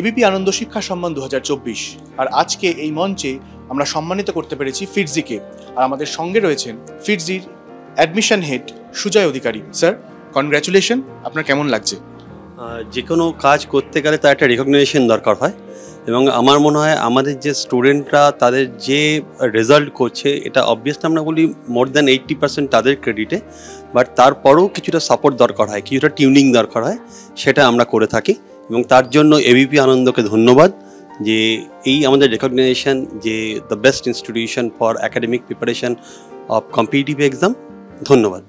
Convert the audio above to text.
ABP আনন্দ শিক্ষা সম্মান দু হাজার চব্বিশ। আর আজকে এই মঞ্চে আমরা সম্মানিত করতে পেরেছি ফিটজিকে আর আমাদের সঙ্গে রয়েছেন ফিটজির admission head Sujoy Adhikari. Sir congratulation আপনার কেমন লাগছে? যে কোনো কাজ করতে গেলে তার একটা রেকগনিশন দরকার হয়। এবং আমার মনে হয় আমাদের যে স্টুডেন্টরা তাদের যে রেজাল্ট করছে, এটা অবভিয়াসলি আমরা বলি মোর দ্যান এইট্টি পার্সেন্ট তাদের ক্রেডিটে বাট তারপরেও কিছুটা সাপোর্ট দরকার হয়, কিছুটা টিউনিং দরকার হয়, সেটা আমরা করে থাকি। এবং তার জন্য এবিপি আনন্দকে ধন্যবাদ যে এই আমাদের রেকগনাইজেশন যে the best institution for academic preparation of competitive exam ধন্যবাদ।